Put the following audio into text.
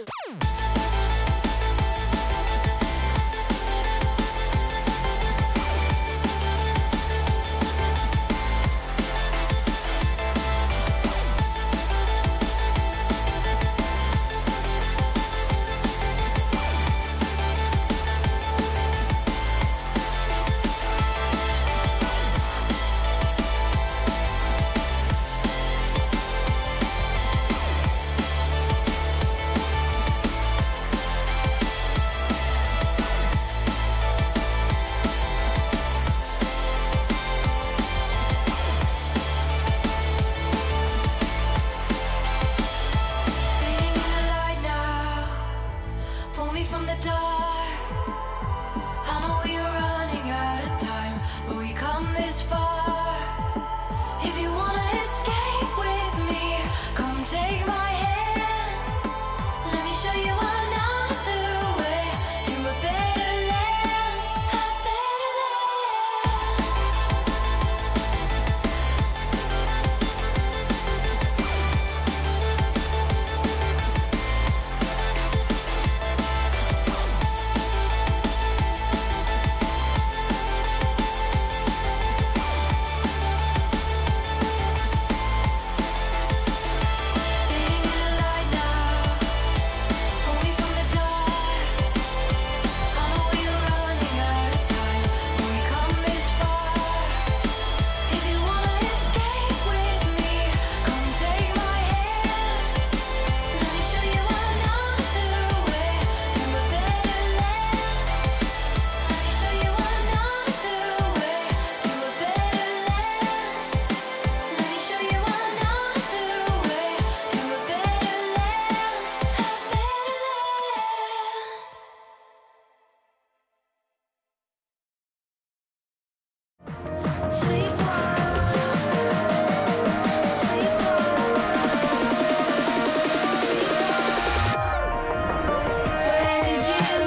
Woo! from the dark. I know we're running out of time, but we come this far. Where did you